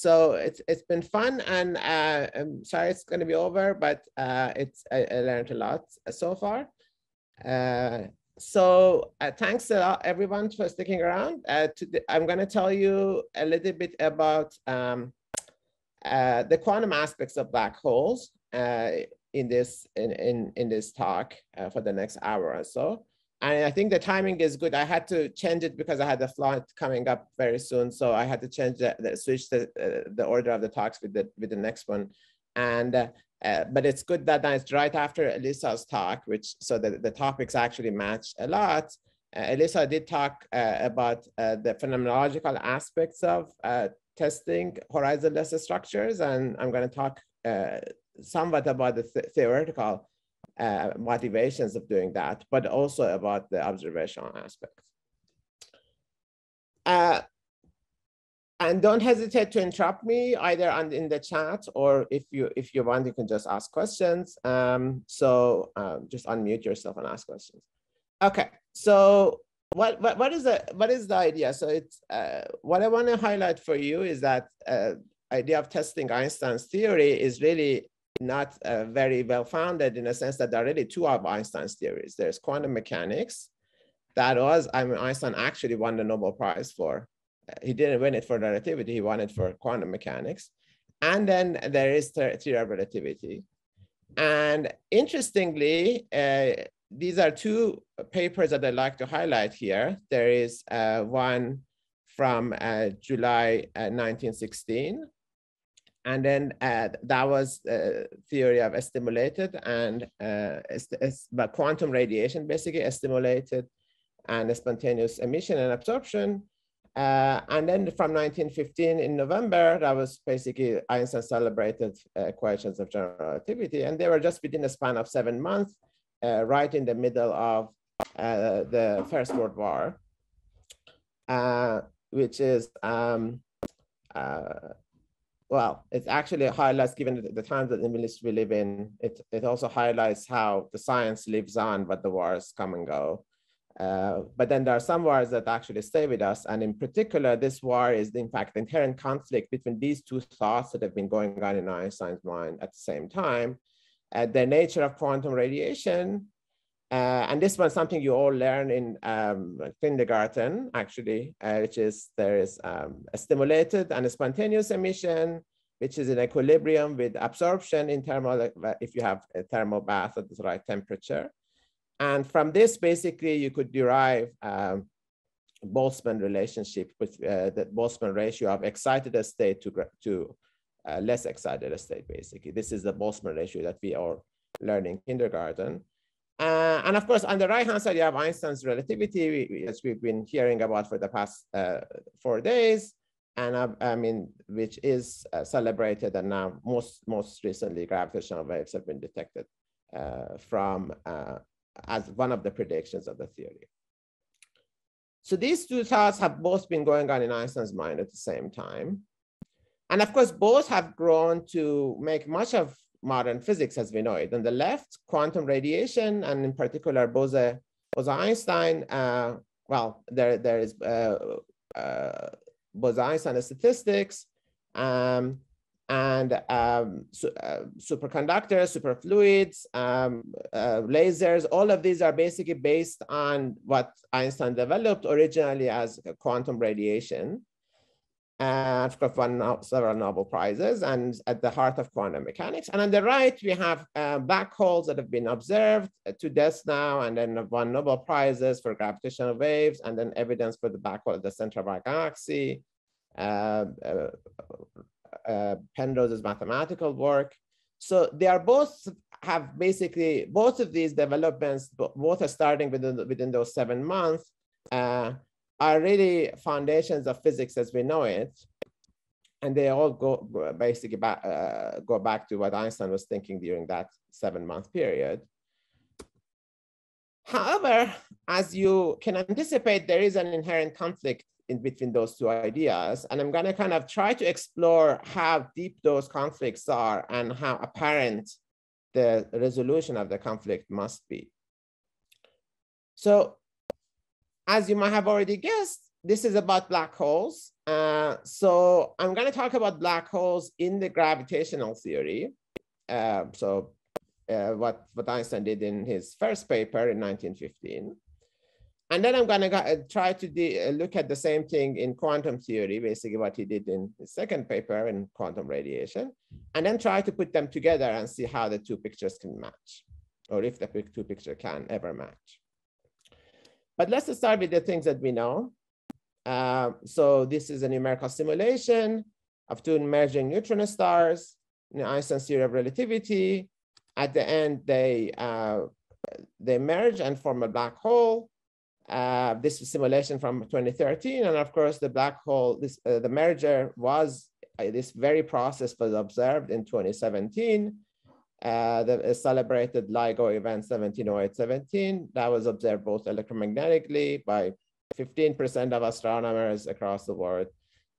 so it's it's been fun, and uh, I'm sorry it's going to be over, but uh, it's I, I, learned a lot so far. Uh, so uh, thanks a lot, everyone, for sticking around. Uh, the, I'm going to tell you a little bit about um, the quantum aspects of black holes in this in in, in this talk for the next hour or so. And I think the timing is good. I had to change it because I had a flight coming up very soon. So I had to change the, the switch the, uh, the order of the talks with the, with the next one. And, uh, uh, but it's good that it's right after Elisa's talk, which so the, the topics actually match a lot. Uh, Elisa did talk uh, about uh, the phenomenological aspects of testing horizonless structures. And I'm gonna talk somewhat about the th theoretical uh, motivations of doing that, but also about the observational aspect. Uh, and don't hesitate to interrupt me either on, in the chat or if you if you want, you can just ask questions. Um, so um, just unmute yourself and ask questions. Okay, so what, what, what is the what is the idea? So it's uh, what I want to highlight for you is that uh, idea of testing Einstein's theory is really not uh, very well founded in a sense that there are really two of Einstein's theories. There's quantum mechanics. That was, I mean, Einstein actually won the Nobel Prize for, uh, he didn't win it for relativity, he won it for quantum mechanics. And then there is theory of relativity. And interestingly, uh, these are two papers that I'd like to highlight here. There is uh, one from uh, July 1916 uh, and then uh, that was uh, theory of stimulated and uh, but quantum radiation basically stimulated and spontaneous emission and absorption. Uh, and then from 1915 in November, that was basically Einstein celebrated uh, equations of general relativity. And they were just within a span of seven months, uh, right in the middle of the First World War, which is um, well, it actually highlights, given the, the times that in which we live in, it, it also highlights how the science lives on, but the wars come and go. Uh, but then there are some wars that actually stay with us. And in particular, this war is in fact the inherent conflict between these two thoughts that have been going on in Einstein's mind at the same time. Uh, the nature of quantum radiation, uh, and this was something you all learn in um, kindergarten, actually, uh, which is there is um, a stimulated and a spontaneous emission, which is in equilibrium with absorption in thermal, uh, if you have a thermal bath at the right temperature. And from this, basically, you could derive um, Boltzmann relationship with uh, the Boltzmann ratio of excited state to, to uh, less excited state, basically. This is the Boltzmann ratio that we are learning kindergarten. Uh, and of course, on the right-hand side, you have Einstein's relativity, as we've been hearing about for the past uh, four days, and uh, I mean, which is uh, celebrated, and now most most recently, gravitational waves have been detected uh, from uh, as one of the predictions of the theory. So these two thoughts have both been going on in Einstein's mind at the same time. And of course, both have grown to make much of modern physics as we know it. On the left, quantum radiation, and in particular, Bose, Bose-Einstein, uh, well, there, there is uh, uh, Bose-Einstein statistics, um, and um, su uh, superconductors, superfluids, um, uh, lasers, all of these are basically based on what Einstein developed originally as quantum radiation and of course won several Nobel Prizes and at the heart of quantum mechanics. And on the right, we have uh, black holes that have been observed to death now and then won Nobel Prizes for gravitational waves and then evidence for the black hole at the center of our galaxy, uh, uh, uh, Penrose's mathematical work. So they are both have basically, both of these developments, both are starting within, within those seven months, uh, are really foundations of physics as we know it. And they all go basically back, uh, go back to what Einstein was thinking during that seven month period. However, as you can anticipate, there is an inherent conflict in between those two ideas. And I'm gonna kind of try to explore how deep those conflicts are and how apparent the resolution of the conflict must be. So as you might have already guessed, this is about black holes. Uh, so I'm going to talk about black holes in the gravitational theory. Uh, so uh, what, what Einstein did in his first paper in 1915. And then I'm going to uh, try to uh, look at the same thing in quantum theory, basically what he did in his second paper in quantum radiation, and then try to put them together and see how the two pictures can match, or if the two pictures can ever match. But let's start with the things that we know. Uh, so this is a numerical simulation of two merging neutron stars in Einstein's theory of relativity. At the end, they, uh, they merge and form a black hole. Uh, this simulation from 2013, and of course the black hole, this uh, the merger was uh, this very process was observed in 2017. Uh, the celebrated LIGO event 170817 that was observed both electromagnetically by 15% of astronomers across the world,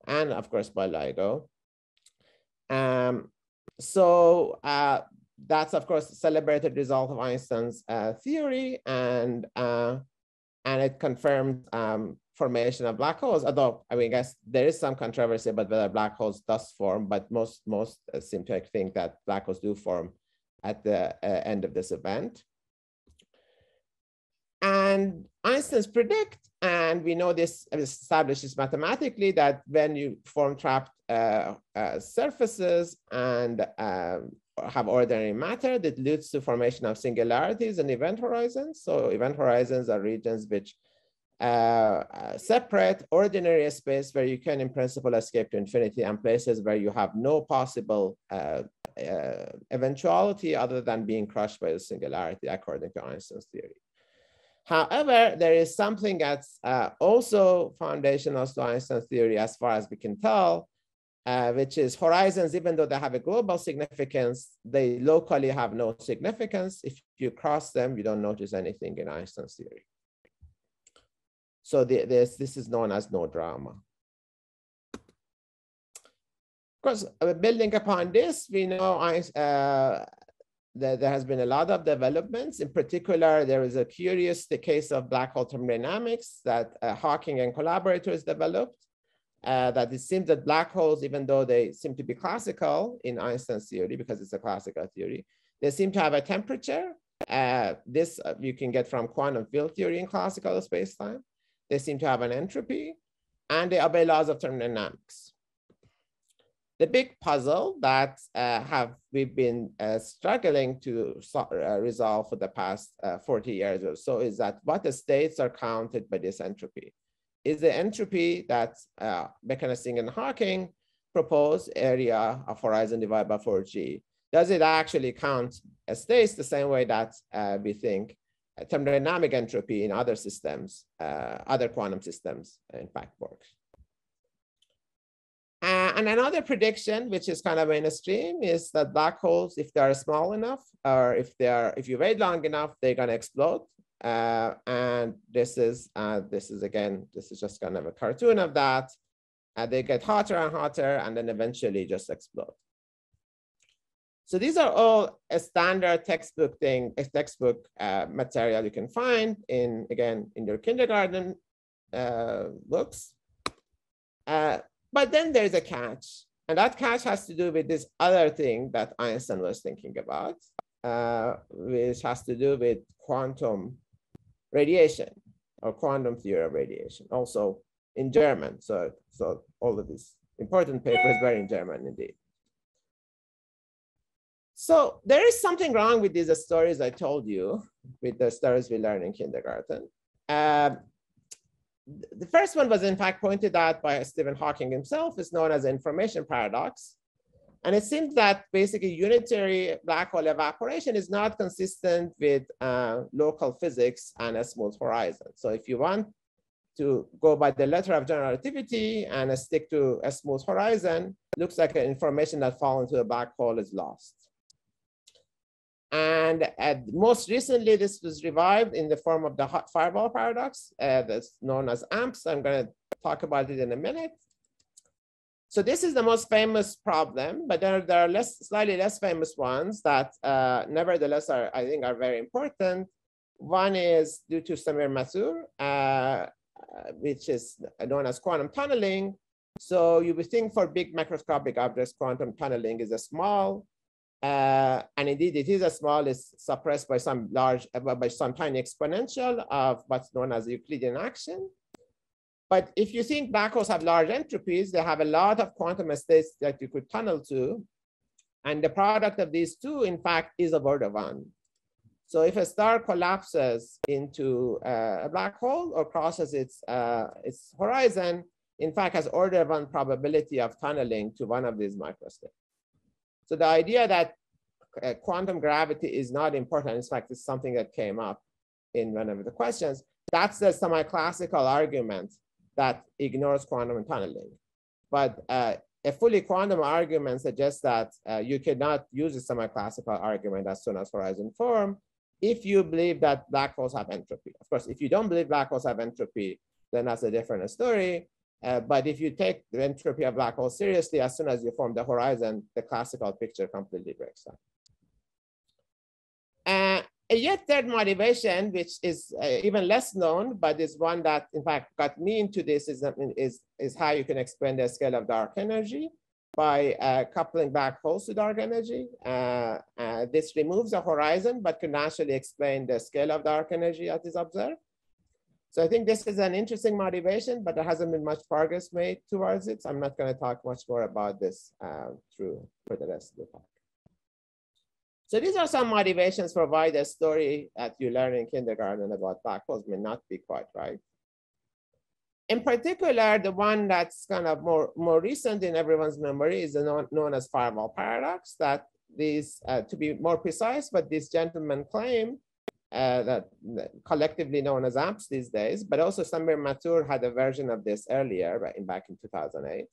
and of course by LIGO. Um, so uh, that's of course celebrated result of Einstein's uh, theory, and uh, and it confirmed um, formation of black holes. Although I mean, I guess there is some controversy about whether black holes does form, but most most uh, seem to think that black holes do form at the uh, end of this event. And Einstein's predict, and we know this establishes mathematically that when you form trapped uh, uh, surfaces and um, have ordinary matter that leads to formation of singularities and event horizons. So event horizons are regions which uh, uh, separate ordinary space where you can in principle escape to infinity and places where you have no possible uh, uh eventuality other than being crushed by the singularity according to Einstein's theory. However, there is something that's uh, also foundational to Einstein's theory as far as we can tell, uh, which is horizons, even though they have a global significance, they locally have no significance. If you cross them, you don't notice anything in Einstein's theory. So the, this, this is known as no drama. Of course, uh, building upon this, we know uh, that there has been a lot of developments. In particular, there is a curious the case of black hole thermodynamics that uh, Hawking and collaborators developed uh, that it seems that black holes, even though they seem to be classical in Einstein's theory, because it's a classical theory, they seem to have a temperature. Uh, this uh, you can get from quantum field theory in classical spacetime. They seem to have an entropy, and they obey laws of thermodynamics. The big puzzle that uh, have we've been uh, struggling to so uh, resolve for the past 40 years or so is that what states are counted by this entropy is the entropy that uh, and Hawking proposed area of horizon divided by 4G. Does it actually count as states the same way that uh, we think thermodynamic entropy in other systems, uh, other quantum systems, in fact, works? Uh, and another prediction, which is kind of mainstream, is that black holes, if they are small enough, or if they are, if you wait long enough, they're going to explode. Uh, and this is, uh, this is again, this is just kind of a cartoon of that. Uh, they get hotter and hotter and then eventually just explode. So these are all a standard textbook thing, a textbook uh, material you can find in, again, in your kindergarten uh, books. Uh, but then there's a catch. And that catch has to do with this other thing that Einstein was thinking about, which has to do with quantum radiation or quantum theory of radiation, also in German. So, so all of these important papers were in German indeed. So there is something wrong with these stories I told you, with the stories we learn in kindergarten. Uh, the first one was in fact pointed out by Stephen Hawking himself. It's known as information paradox. And it seems that basically unitary black hole evaporation is not consistent with uh, local physics and a smooth horizon. So if you want to go by the letter of general relativity and stick to a smooth horizon, looks like information that falls into a black hole is lost. And most recently, this was revived in the form of the hot firewall paradox uh, that's known as AMPS. I'm going to talk about it in a minute. So this is the most famous problem, but there, there are less, slightly less famous ones that uh, nevertheless are, I think are very important. One is due to Samir Mathur. Uh, uh, which is known as quantum tunneling. So you would think for big macroscopic objects, quantum tunneling is a small, uh, and indeed it is a small, is suppressed by some large, uh, by some tiny exponential of what's known as Euclidean action. But if you think black holes have large entropies, they have a lot of quantum states that you could tunnel to. And the product of these two, in fact, is a order one. So if a star collapses into uh, a black hole or crosses its, uh, its horizon, in fact, has order one probability of tunneling to one of these microstates. So the idea that uh, quantum gravity is not important, in fact, is something that came up in one of the questions. That's the semi-classical argument that ignores quantum tunneling. But uh, a fully quantum argument suggests that uh, you cannot use a semi-classical argument as soon as horizon form if you believe that black holes have entropy. Of course, if you don't believe black holes have entropy, then that's a different story. Uh, but if you take the entropy of black holes seriously, as soon as you form the horizon, the classical picture completely breaks down. Uh, a yet third motivation, which is uh, even less known, but is one that in fact got me into this is, is, is how you can explain the scale of dark energy by uh, coupling black holes to dark energy. Uh, uh, this removes the horizon, but can actually explain the scale of dark energy as is observed. So I think this is an interesting motivation, but there hasn't been much progress made towards it. So I'm not going to talk much more about this uh, through for the rest of the talk. So these are some motivations for why the story that you learn in kindergarten about black holes may not be quite right. In particular, the one that's kind of more, more recent in everyone's memory is known, known as firewall paradox that these, uh, to be more precise, but this gentleman claim uh, that, collectively known as AMPS these days, but also Samir Mathur had a version of this earlier, right, in, back in 2008,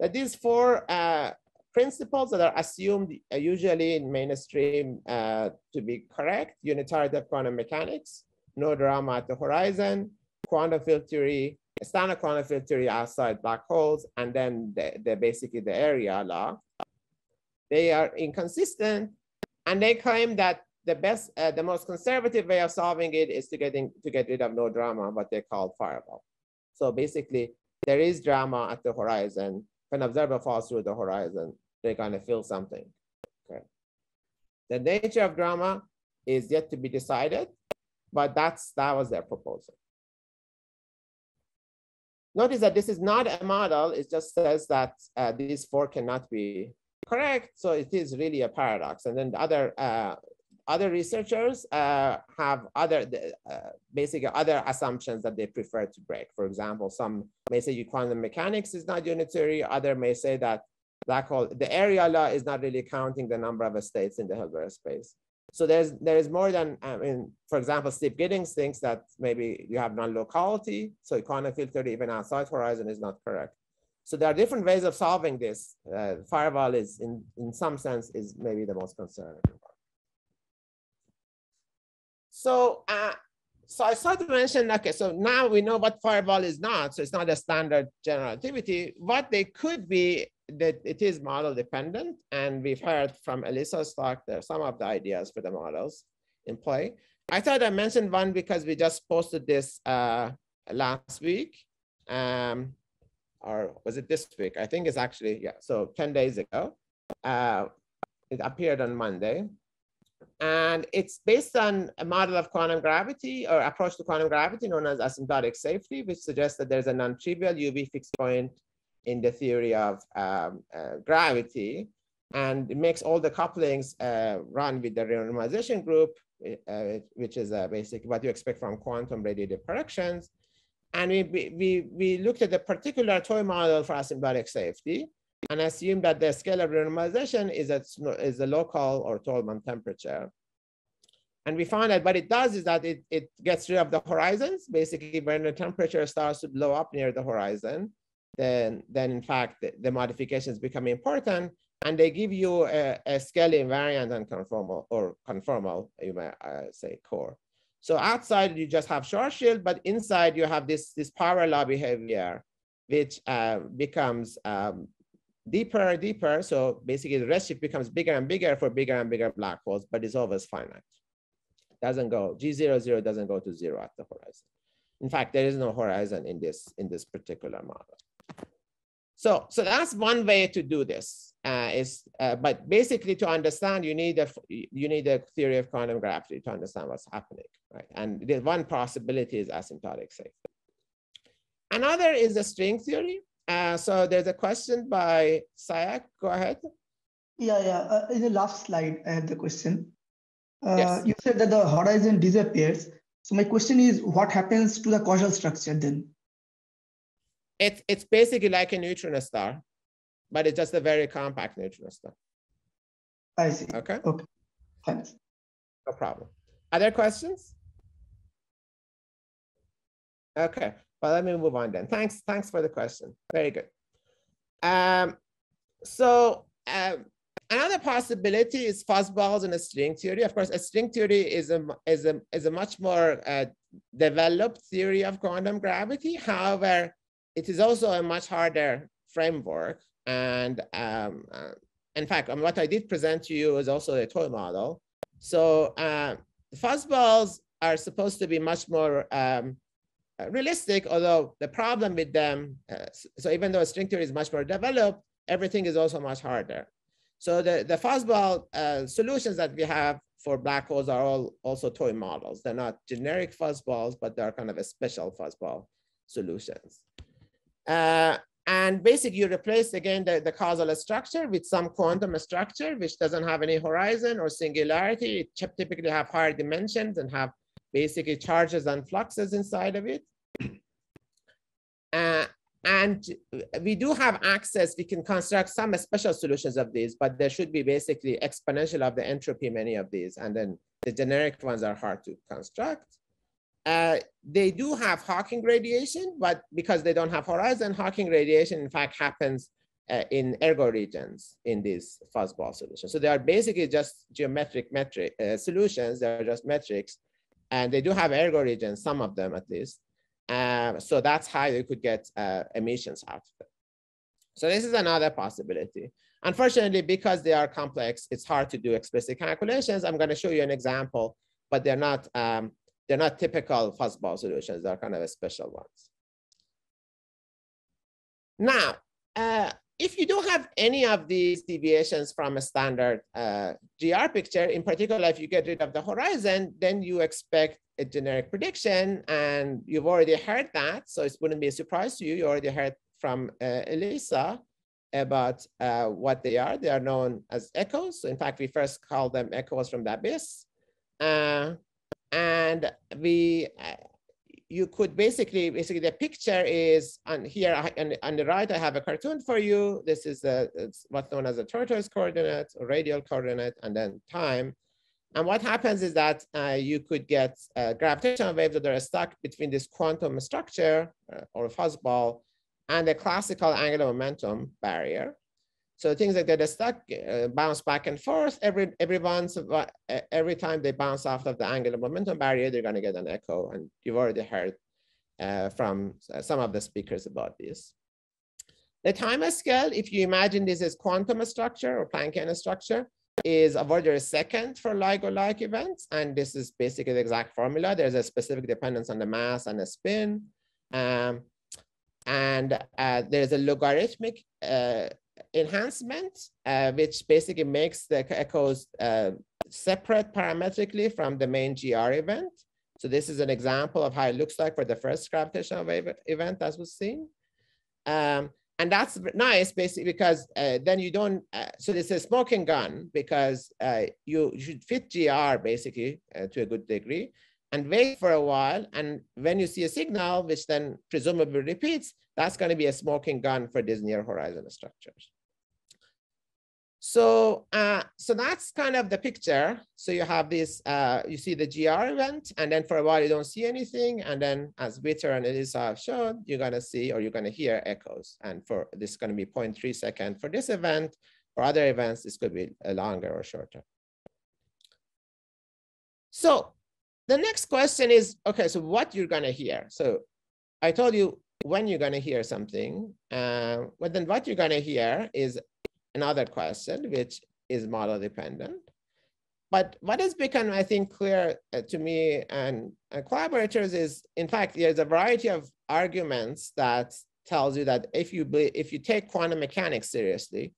that these four uh, principles that are assumed uh, usually in mainstream uh, to be correct, unitarity of quantum mechanics, no drama at the horizon, quantum field theory, standard quantum field theory outside black holes, and then the, the basically the area law. They are inconsistent, and they claim that the best, uh, the most conservative way of solving it is to getting to get rid of no drama, what they call firewall. So basically, there is drama at the horizon. If an observer falls through the horizon, they're going to feel something. Okay. The nature of drama is yet to be decided, but that's that was their proposal. Notice that this is not a model. It just says that uh, these four cannot be correct. So it is really a paradox. And then the other uh, other researchers uh, have other, uh, basically other assumptions that they prefer to break. For example, some may say quantum mechanics is not unitary. Other may say that black hole, the area law is not really counting the number of states in the Hilbert space. So there's there is more than, I mean, for example, Steve Giddings thinks that maybe you have non-locality. So quantum field theory even outside horizon is not correct. So there are different ways of solving this. Uh, firewall is in, in some sense is maybe the most concerning. So, uh, so I started to mention, okay, so now we know what firewall is not. So it's not a standard general relativity. What they could be that it is model dependent. And we've heard from Elisa's talk there some of the ideas for the models in play. I thought I mentioned one because we just posted this uh, last week. Um, or was it this week? I think it's actually, yeah, so 10 days ago. Uh, it appeared on Monday. And it's based on a model of quantum gravity or approach to quantum gravity known as asymptotic safety, which suggests that there's a non-trivial UV fixed point in the theory of um, uh, gravity. And it makes all the couplings uh, run with the renormalization group, uh, which is uh, basically what you expect from quantum radiative corrections. And we, we, we looked at the particular toy model for asymptotic safety and assume that the scale of renormalization is a, is a local or Tolman temperature. And we found that what it does is that it, it gets rid of the horizons. Basically, when the temperature starts to blow up near the horizon, then, then in fact, the, the modifications become important. And they give you a, a scale invariant and conformal, or conformal, you may uh, say, core. So outside, you just have Schwarzschild, but inside, you have this, this power law behavior, which uh, becomes um, deeper, and deeper. So basically the redshift becomes bigger and bigger for bigger and bigger black holes, but it's always finite. Doesn't go, G00 doesn't go to zero at the horizon. In fact, there is no horizon in this, in this particular model. So, so that's one way to do this. Uh, is uh, but basically to understand, you need a you need a theory of quantum gravity to understand what's happening, right? And the one possibility is asymptotic safety. Another is the string theory. Uh, so there's a question by Sayak. Go ahead. Yeah, yeah. Uh, in the last slide, I have the question. Uh, yes. You said that the horizon disappears. So my question is, what happens to the causal structure then? It's it's basically like a neutron star, but it's just a very compact neutron star. I see. Okay. Okay. Thanks. No problem. Other questions? Okay. Well, let me move on then. Thanks. Thanks for the question. Very good. Um, so um, another possibility is fuzzballs in a string theory. Of course, a string theory is a is a is a much more uh, developed theory of quantum gravity. However, it is also a much harder framework. And um, uh, in fact, um, what I did present to you is also a toy model. So uh, fuzzballs are supposed to be much more um, realistic, although the problem with them, uh, so even though string theory is much more developed, everything is also much harder. So the, the fuzzball uh, solutions that we have for black holes are all also toy models. They're not generic fuzzballs, but they're kind of a special fuzzball solutions. Uh, and basically you replace again the, the causal structure with some quantum structure, which doesn't have any horizon or singularity. It typically have higher dimensions and have basically charges and fluxes inside of it. Uh, and we do have access, we can construct some special solutions of these, but there should be basically exponential of the entropy, many of these, and then the generic ones are hard to construct. Uh, they do have Hawking radiation, but because they don't have horizon, Hawking radiation in fact happens uh, in ergo regions in these fuzzball solutions. So they are basically just geometric metric uh, solutions. They're just metrics, and they do have ergo regions, some of them at least. Uh, so that's how you could get uh, emissions out of them. So this is another possibility. Unfortunately, because they are complex, it's hard to do explicit calculations. I'm going to show you an example, but they're not um, they're not typical fuzzball solutions. They're kind of a special ones. Now, uh, if you don't have any of these deviations from a standard uh, GR picture, in particular, if you get rid of the horizon, then you expect a generic prediction and you've already heard that. So it wouldn't be a surprise to you. You already heard from uh, Elisa about uh, what they are. They are known as echoes. So in fact, we first called them echoes from the abyss. Uh, and we uh, you could basically basically the picture is on here on, on the right i have a cartoon for you. This is the what's known as a tortoise coordinate or radial coordinate and then time. And what happens is that uh, you could get uh, gravitational waves that are stuck between this quantum structure uh, or fuzzball and the classical angular momentum barrier so things like that, they stuck, uh, bounce back and forth. Every every once every time they bounce off of the angular momentum barrier, they're going to get an echo. And you've already heard uh, from some of the speakers about this. The time scale, if you imagine this as quantum structure or Planckian structure, is of order a second for LIGO-like events. And this is basically the exact formula. There's a specific dependence on the mass and the spin. Um, and uh, there's a logarithmic uh, enhancement, uh, which basically makes the echoes uh, separate parametrically from the main GR event. So this is an example of how it looks like for the first gravitational wave event as was seen. Um, and that's nice basically because uh, then you don't, uh, so it's a smoking gun because uh, you, you, should fit GR basically uh, to a good degree and wait for a while. And when you see a signal, which then presumably repeats, that's going to be a smoking gun for these near horizon structures. So, uh, so that's kind of the picture. So you have this, uh, you see the GR event, and then for a while you don't see anything. And then as Vitor and Elisa have shown, you're gonna see or you're gonna hear echoes. And for this is gonna be 0.3 second for this event. For other events, this could be longer or shorter. So the next question is, okay, so what you're gonna hear. So I told you when you're going to hear something. Uh, but then what you're going to hear is another question, which is model dependent. but what has become, I think, clear uh, to me and, collaborators is, in fact, there's a variety of arguments that tells you that if you if you take quantum mechanics seriously,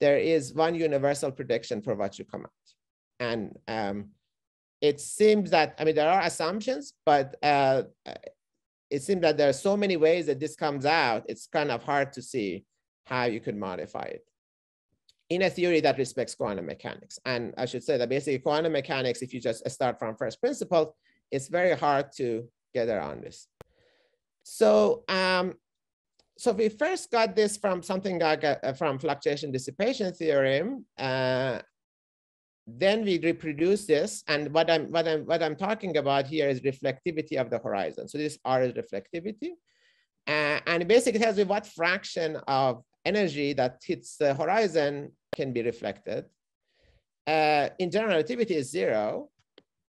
there is one universal prediction for what you come out. And um, it seems that, I mean, there are assumptions, but uh, it seems that there are so many ways that this comes out, it's kind of hard to see how you could modify it in a theory that respects quantum mechanics. And I should say that basically quantum mechanics, if you just start from first principles, it's very hard to get around this. So, um, so we first got this from something like a, from fluctuation dissipation theorem. Uh, then we reproduce this, and what I'm what I'm what I'm talking about here is reflectivity of the horizon. So this R is reflectivity, uh, and basically tells you what fraction of energy that hits the horizon can be reflected. Uh, in general relativity is zero.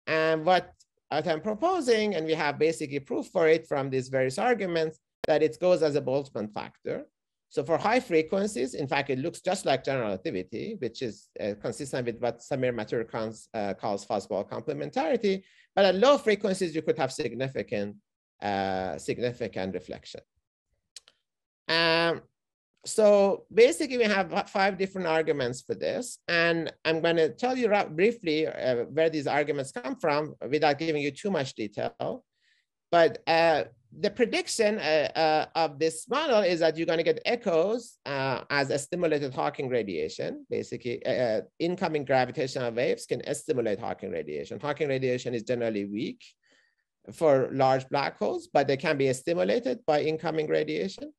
And what, what I'm proposing, and we have basically proof for it from these various arguments, that it goes as a Boltzmann factor. So for high frequencies, in fact, it looks just like general relativity, which is uh, consistent with what Samir Mathur uh, calls fuzzball complementarity. But at low frequencies, you could have significant, uh, significant reflection. Um, so basically we have five different arguments for this. And I'm going to tell you briefly uh, where these arguments come from without giving you too much detail. But uh, the prediction uh, uh of this model is that you're going to get echoes uh, as a stimulated Hawking radiation. Basically, uh, incoming gravitational waves can stimulate Hawking radiation. Hawking radiation is generally weak for large black holes, but they can be stimulated by incoming radiation.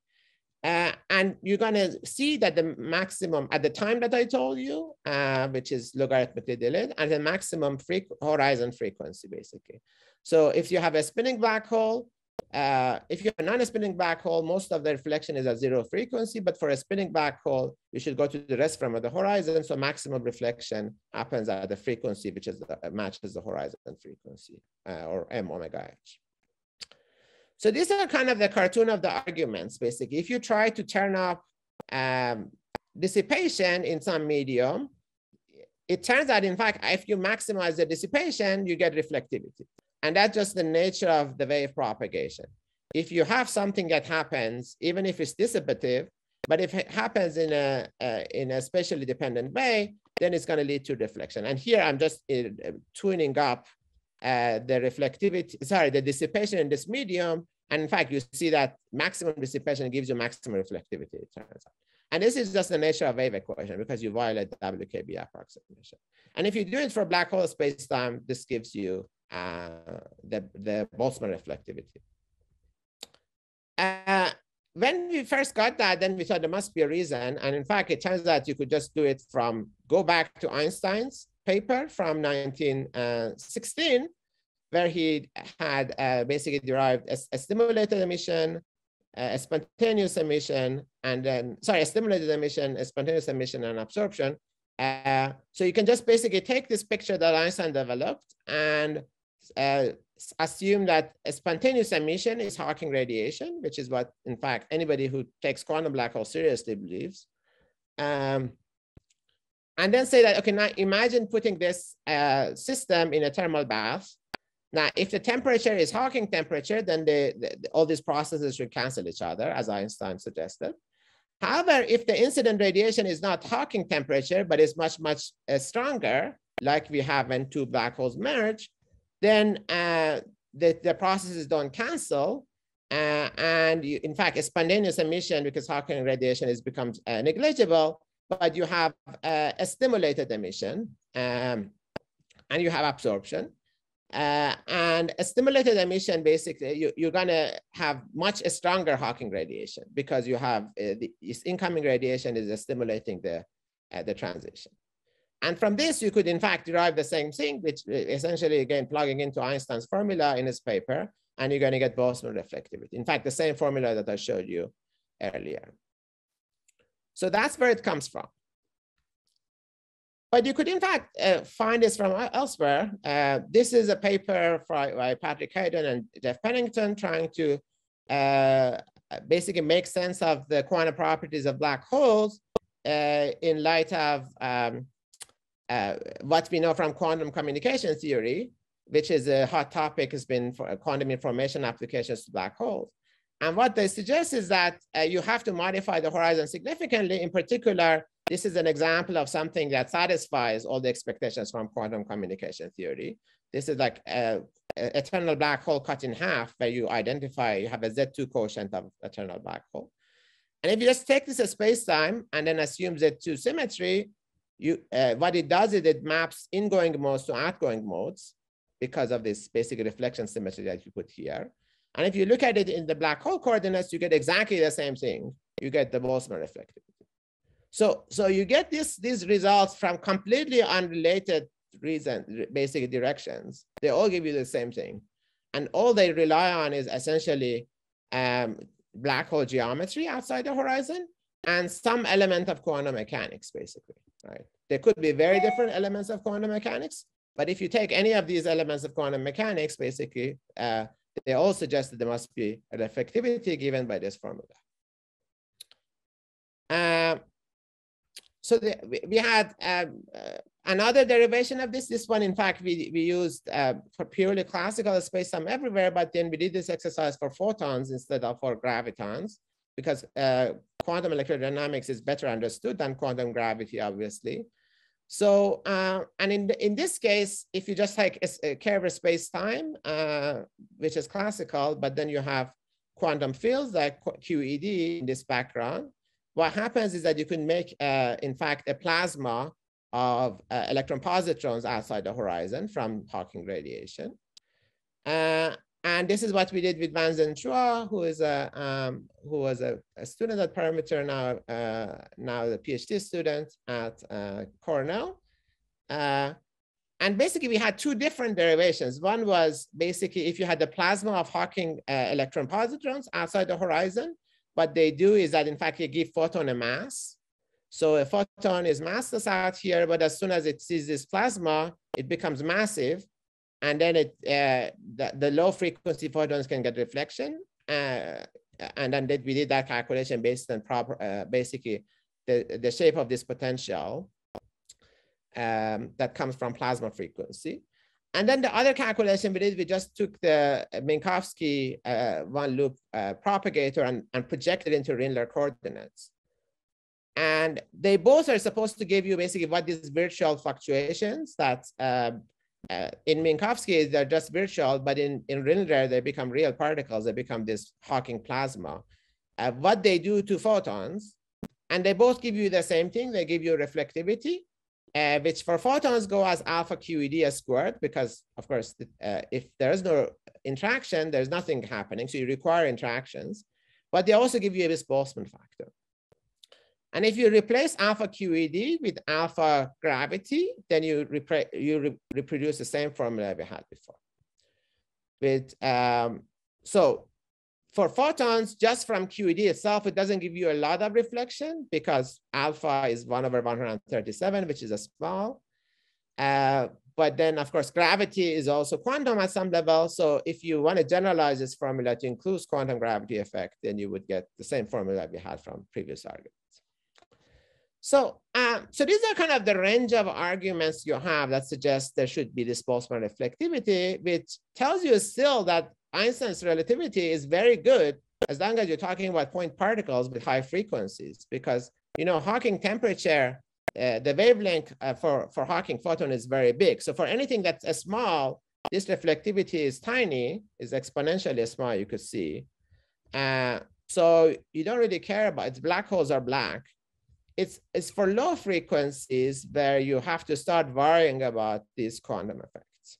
Uh, and you're going to see that the maximum at the time that I told you, uh, which is logarithmically delayed, and the maximum free horizon frequency, basically. So if you have a spinning black hole, uh, if you have a non-spinning black hole, most of the reflection is at zero frequency, but for a spinning black hole, you should go to the rest frame of the horizon. So maximum reflection happens at the frequency, which is the, matches the horizon frequency, uh, or m omega h. So these are kind of the cartoon of the arguments, basically. If you try to turn up um, dissipation in some medium, it turns out, in fact, if you maximize the dissipation, you get reflectivity. And that's just the nature of the wave propagation. If you have something that happens, even if it's dissipative, but if it happens in a, in a spatially dependent way, then it's going to lead to reflection. And here I'm just uh, tuning up uh, the reflectivity, sorry, the dissipation in this medium. And in fact, you see that maximum dissipation gives you maximum reflectivity, it turns out. And this is just the nature of wave equation because you violate the WKB approximation. And if you do it for black hole space-time, this gives you uh, the, the Boltzmann reflectivity. Uh, when we first got that, then we thought there must be a reason. And in fact, it turns out you could just do it from, go back to Einstein's paper from 1916, where he had uh, basically derived a, a stimulated emission, uh, a spontaneous emission, and then, sorry, a stimulated emission, a spontaneous emission, and absorption. Uh, so you can just basically take this picture that Einstein developed and uh, assume that a spontaneous emission is Hawking radiation, which is what, in fact, anybody who takes quantum black hole seriously believes. Um, and then say that, okay, now imagine putting this uh, system in a thermal bath. Now, if the temperature is Hawking temperature, then the, the, all these processes should cancel each other, as Einstein suggested. However, if the incident radiation is not Hawking temperature, but is much, much uh, stronger, like we have when two black holes merge, then uh, the, the processes don't cancel. Uh, and you, in fact, a spontaneous emission, because Hawking radiation has become uh, negligible, but you have uh, a stimulated emission um, and you have absorption. Uh, and a stimulated emission, basically, you, you're going to have much stronger Hawking radiation because you have uh, the, incoming radiation is stimulating the, the transition. And from this, you could in fact derive the same thing, which uh, essentially, again, plugging into Einstein's formula in his paper, and you're going to get Boltzmann reflectivity. In fact, the same formula that I showed you earlier. So that's where it comes from. But you could, in fact, uh, find this from elsewhere. Uh, this is a paper by Patrick Hayden and Geoff Penington trying to uh, basically make sense of the quantum properties of black holes uh, in light of um, uh, what we know from quantum communication theory, which is a hot topic, has been for quantum information applications to black holes. And what they suggest is that uh, you have to modify the horizon significantly. In particular, this is an example of something that satisfies all the expectations from quantum communication theory. This is like a, a eternal black hole cut in half where you identify, you have a Z2 quotient of eternal black hole. And if you just take this as space-time and then assume Z2 symmetry, you, uh, what it does is it maps ingoing modes to outgoing modes because of this basic reflection symmetry that you put here. And if you look at it in the black hole coordinates, you get exactly the same thing. You get the Boltzmann reflectivity. So, so you get this, these results from completely unrelated reason, basic directions. They all give you the same thing. And all they rely on is essentially um, black hole geometry outside the horizon and some element of quantum mechanics, basically, right? There could be very different elements of quantum mechanics, but if you take any of these elements of quantum mechanics, basically, uh, they all suggest that there must be an effectivity given by this formula. Uh, so the, we had um, uh, another derivation of this. This one, in fact, we, we used uh, for purely classical space-time everywhere, but then we did this exercise for photons instead of for gravitons because uh, quantum electrodynamics is better understood than quantum gravity, obviously. So, uh, and in, in this case, if you just take a, a curve space-time, uh, which is classical, but then you have quantum fields like QED in this background, what happens is that you can make, uh, in fact, a plasma of uh, electron positrons outside the horizon from Hawking radiation. Uh, and this is what we did with Van Chua, who is a um, who was a, a, student at Perimeter now, uh, now the PhD student at uh, Cornell. Uh, and basically, we had two different derivations. One was basically if you had the plasma of Hawking uh, electron positrons outside the horizon, what they do is that in fact you give photon a mass. So a photon is massless out here, but as soon as it sees this plasma, it becomes massive and then it uh, the, the low frequency photons can get reflection. Uh, and then we did that calculation based on proper, uh, basically the, the shape of this potential um, that comes from plasma frequency. And then the other calculation we did, we just took the Minkowski uh, one loop uh, propagator and, and projected into Rindler coordinates. And they both are supposed to give you basically what these virtual fluctuations that uh, uh, in Minkowski, they're just virtual, but in, in Rindler, they become real particles. They become this Hawking plasma. Uh, what they do to photons, and they both give you the same thing. They give you reflectivity, uh, which for photons go as alpha QED squared, because of course, uh, if there is no interaction, there's nothing happening. So you require interactions, but they also give you this Boltzmann factor. And if you replace alpha QED with alpha gravity, then you, you re reproduce the same formula we had before. With, um, so for photons, just from QED itself, it doesn't give you a lot of reflection because alpha is 1 over 137, which is a small. Uh, but then, of course, gravity is also quantum at some level. So if you want to generalize this formula to include quantum gravity effect, then you would get the same formula we had from previous argument. So, um, so these are kind of the range of arguments you have that suggest there should be this Boltzmann reflectivity, which tells you still that Einstein's relativity is very good as long as you're talking about point particles with high frequencies, because you know Hawking temperature, uh, the wavelength uh, for for Hawking photon is very big. So for anything that's a small, this reflectivity is tiny, is exponentially small. You could see. Uh, so you don't really care about it. Black holes are black it's, it's for low frequencies where you have to start worrying about these quantum effects.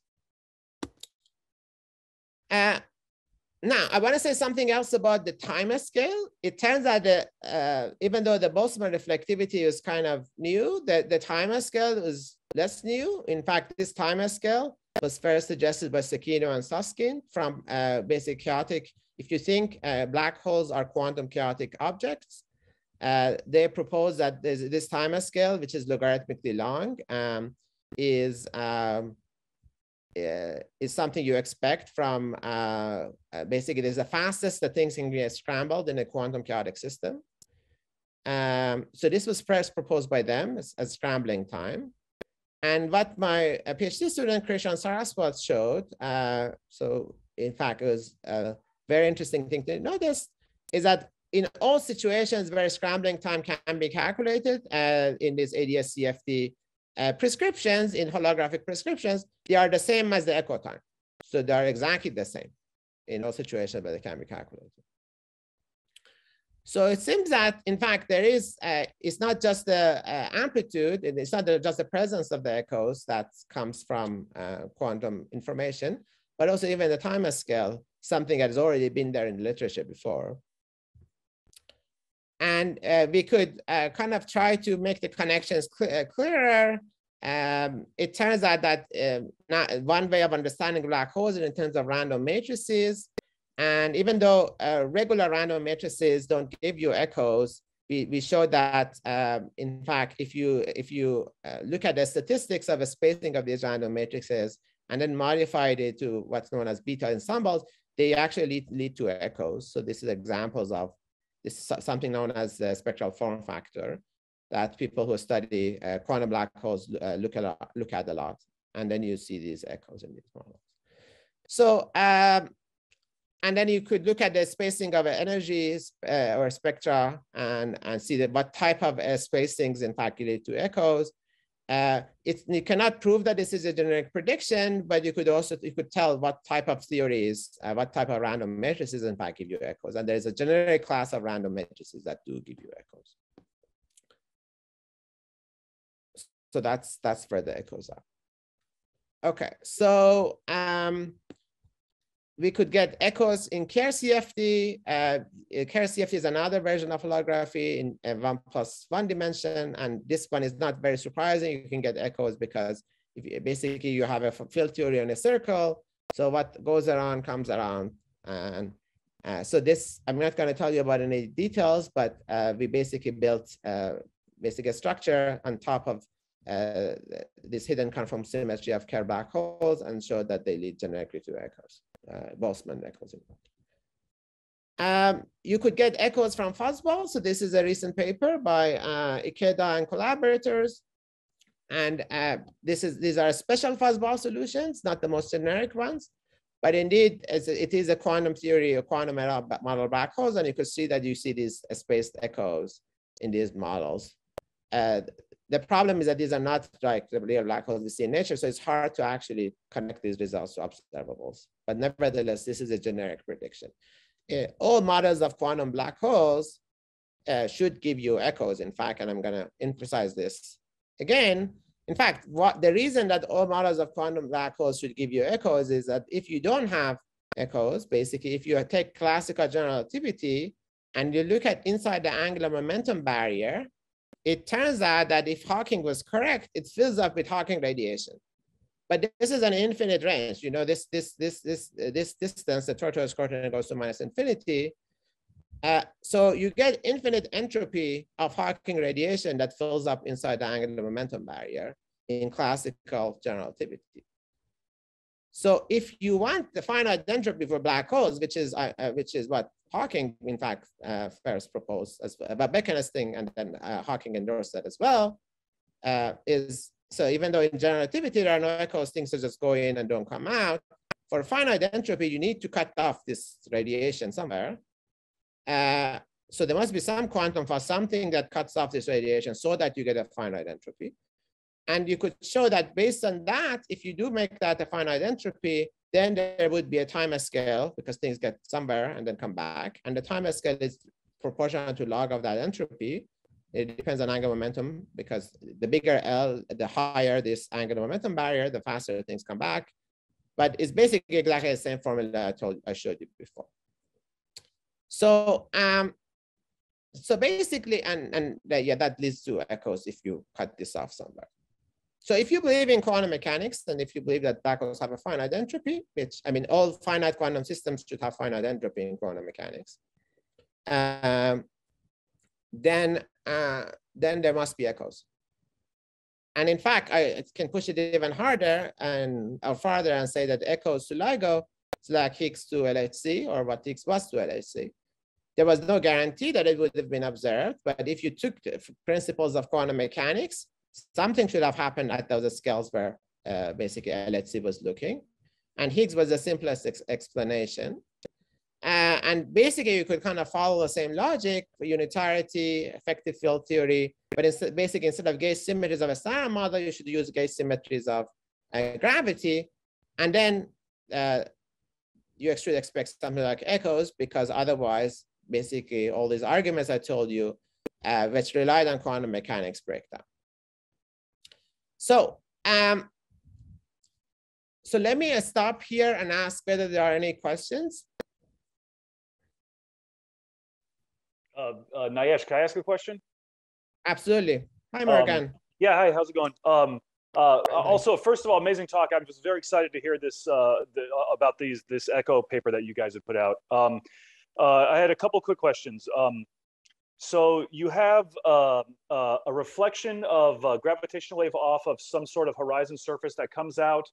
Uh, now, I want to say something else about the time scale. It turns out that uh, even though the Boltzmann reflectivity is kind of new, the, the time scale is less new. In fact, this time scale was first suggested by Sekino and Susskind from uh, basic chaotic. If you think uh, black holes are quantum chaotic objects, uh, they propose that this time scale, which is logarithmically long, um, is um, uh, is something you expect from uh, uh basically it is the fastest that things can get scrambled in a quantum chaotic system. Um, so this was first proposed by them as, as scrambling time. And what my PhD student, Krishan Saraswat, showed, uh, so in fact, it was a very interesting thing to notice, is that in all situations where scrambling time can be calculated uh, in these AdS-CFT uh, prescriptions, in holographic prescriptions, they are the same as the echo time. So they are exactly the same in all situations where they can be calculated. So it seems that, in fact, there is, uh, it's not just the uh, amplitude, it's not the, just the presence of the echoes that comes from uh, quantum information, but also even the time scale, something that has already been there in the literature before. And uh, we could uh, kind of try to make the connections cl uh, clearer. Um, it turns out that um, not, one way of understanding black holes is in terms of random matrices. And even though uh, regular random matrices don't give you echoes, we, we showed that, um, in fact, if you, if you uh, look at the statistics of the spacing of these random matrices and then modified it to what's known as beta ensembles, they actually lead, lead to echoes. So this is examples of this is something known as the spectral form factor that people who study uh, quantum black holes uh, look, at, look at a lot. And then you see these echoes in these models. So um, and then you could look at the spacing of energies uh, or spectra and, and see that what type of uh, spacings in fact relate to echoes. Uh, it, you cannot prove that this is a generic prediction, but you could also you could tell what type of theories, uh, what type of random matrices in fact give you echoes. And there's a generic class of random matrices that do give you echoes. So that's that's where the echoes are. Okay, so um, we could get echoes in Kerr-CFT. Uh, Kerr-CFT is another version of holography in a one plus one dimension. And this one is not very surprising. You can get echoes because you, basically you have a field theory on a circle. So what goes around comes around. And uh, so this, I'm not going to tell you about any details, but uh, we basically built uh, basically a structure on top of uh, this hidden conformal symmetry of Kerr black holes and showed that they lead generically to echoes uh, Boltzmann echoes. Um, you could get echoes from fuzzball. So this is a recent paper by uh, Ikeda and collaborators. And uh, this is these are special fuzzball solutions, not the most generic ones. But indeed, it is a quantum theory, a quantum model black holes, and you could see that you see these spaced echoes in these models. Uh, the problem is that these are not like the real black holes we see in nature, so it's hard to actually connect these results to observables. But nevertheless, this is a generic prediction. Uh, all models of quantum black holes uh, should give you echoes, in fact, and I'm gonna emphasize this again. In fact, what the reason that all models of quantum black holes should give you echoes is that if you don't have echoes, basically, if you take classical general relativity and you look at inside the angular momentum barrier, it turns out that if Hawking was correct, it fills up with Hawking radiation. But this is an infinite range. You know, this this this this this distance, the tortoise coordinate goes to minus infinity. Uh, so you get infinite entropy of Hawking radiation that fills up inside the angular momentum barrier in classical general relativity. So if you want the finite entropy for black holes, which is uh, uh, which is what Hawking, in fact, uh, first proposed, as, but Bekenstein, and then uh, Hawking endorsed that as well, uh, is so even though in generativity there are no echoes, things that just go in and don't come out. For finite entropy, you need to cut off this radiation somewhere. Uh, so there must be some quantum for something that cuts off this radiation so that you get a finite entropy. And you could show that based on that, if you do make that a finite entropy, then there would be a time scale because things get somewhere and then come back. And the time scale is proportional to log of that entropy. It depends on angular momentum because the bigger L, the higher this angular momentum barrier, the faster things come back. But it's basically exactly the same formula I told I showed you before. So um, so basically, and and yeah, that leads to echoes if you cut this off somewhere. So if you believe in quantum mechanics, and if you believe that black holes have a finite entropy, which I mean, all finite quantum systems should have finite entropy in quantum mechanics, um, then, uh, then there must be echoes. And in fact, I can push it even harder and or farther and say that echoes to LIGO is like Higgs to LHC or what Higgs was to LHC. There was no guarantee that it would have been observed, but if you took the principles of quantum mechanics something should have happened at those scales where uh, basically LHC was looking. And Higgs was the simplest ex explanation. Uh, and basically, you could kind of follow the same logic for unitarity, effective field theory, but instead, basically, instead of gauge symmetries of a standard model, you should use gauge symmetries of uh, gravity. And then uh, you should expect something like echoes, because otherwise, basically, all these arguments I told you, uh, which relied on quantum mechanics, break down. So, um, so let me stop here and ask whether there are any questions. Uh, uh, Niayesh, can I ask a question? Absolutely. Hi, Morgan. Um, yeah, hi, how's it going? Um, uh, also, first of all, amazing talk. I'm just very excited to hear this uh, the, uh, about these this echo paper that you guys have put out. Um, uh, I had a couple quick questions. Um, so you have uh, uh, a reflection of a gravitational wave off of some sort of horizon surface that comes out,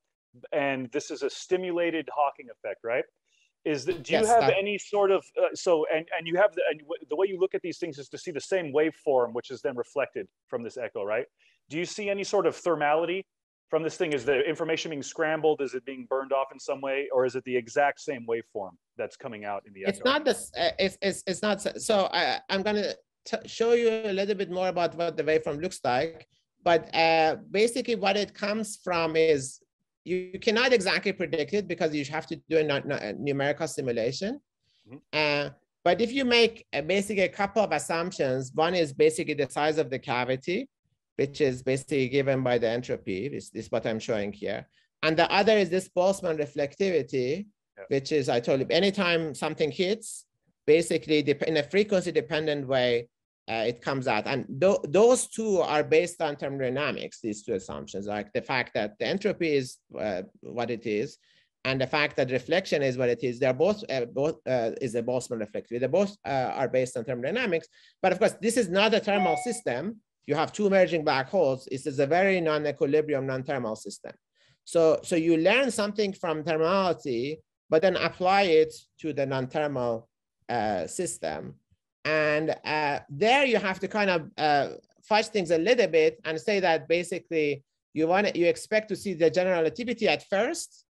and this is a stimulated Hawking effect, right? is that do you have that, any sort of uh, so and and you have the and the way you look at these things is to see the same waveform which is then reflected from this echo right do you see any sort of thermality from this thing? Is the information being scrambled? Is it being burned off in some way? Or is it the exact same waveform that's coming out in the echo it's not this uh, it's, it's it's not so I, i'm going to show you a little bit more about what the waveform looks like. But uh, basically what it comes from is you cannot exactly predict it because you have to do a, a numerical simulation. Mm -hmm. uh, but if you make a, basically a couple of assumptions, one is basically the size of the cavity, which is basically given by the entropy. This, is what I'm showing here. And the other is this Boltzmann reflectivity, yeah. which is, I told you, anytime something hits, basically in a frequency dependent way, uh, it comes out. And th those two are based on thermodynamics, these two assumptions, like the fact that the entropy is uh, what it is, and the fact that reflection is what it is. They're both, uh, both uh, is a Boltzmann reflectivity. They both uh, are based on thermodynamics. But of course, this is not a thermal system. You have two merging black holes. This is a very non-equilibrium, non-thermal system. So, so you learn something from thermality, but then apply it to the non-thermal uh, system. And uh, there you have to kind of uh, fudge things a little bit and say that basically you want you expect to see the general relativity at 1st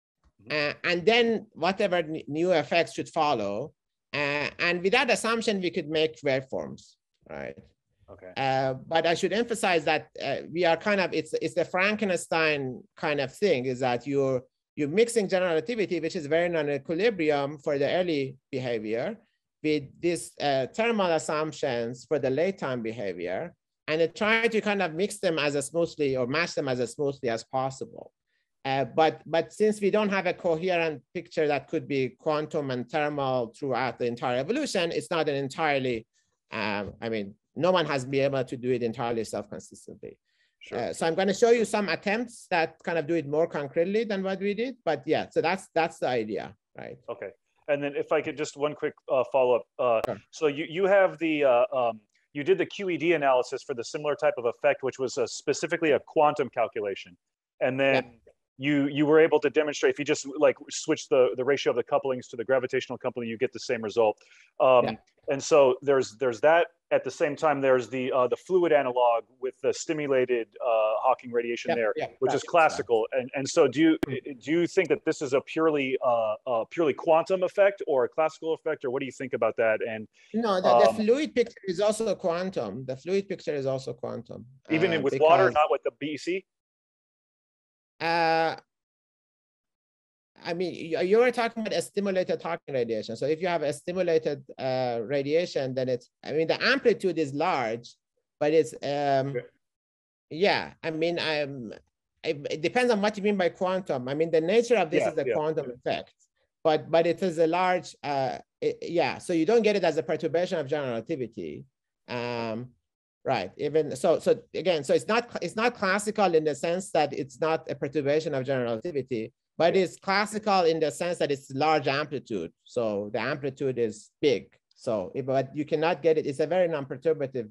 mm-hmm. uh, and then whatever new effects should follow. Uh, and with that assumption, we could make waveforms, right? Uh, but I should emphasize that uh, we are kind of it's it's the Frankenstein kind of thing is that you're you're mixing general relativity, which is very non-equilibrium for the early behavior, with these uh, thermal assumptions for the late time behavior and it try to kind of mix them as smoothly or match them as smoothly as possible. Uh, but, but since we don't have a coherent picture that could be quantum and thermal throughout the entire evolution, it's not an entirely, um, I mean, no one has been able to do it entirely self-consistently. Sure. Uh, so I'm going to show you some attempts that kind of do it more concretely than what we did. But yeah, so that's that's the idea, right? Okay. And then if I could just one quick uh, follow up. Uh, sure. So you, you have the, uh, um, you did the QED analysis for the similar type of effect, which was specifically a quantum calculation. And then. You, you were able to demonstrate, if you just like switch the, the ratio of the couplings to the gravitational coupling, you get the same result. Um, yeah. And so there's, there's that at the same time, there's the uh, the fluid analog with the stimulated uh, Hawking radiation there, which is classical. And and so do you do you think that this is a purely uh, a purely quantum effect or a classical effect, or what do you think about that? And no, the, um, the fluid picture is also quantum. The fluid picture is also quantum. Even uh, with water, not with the BEC. Uh, I mean, you were talking about a stimulated Hawking radiation. So if you have a stimulated uh, radiation, then it's, I mean, the amplitude is large, but it's, um, yeah, I mean, I'm, it, depends on what you mean by quantum. I mean, the nature of this yeah, is a yeah. quantum effect, but but it is a large, uh, it, yeah. So you don't get it as a perturbation of general relativity, um, right? Even so, so again, so it's not it's not classical in the sense that it's not a perturbation of general relativity, but it's classical in the sense that it's large amplitude. So the amplitude is big. So, but you cannot get it. It's a very non-perturbative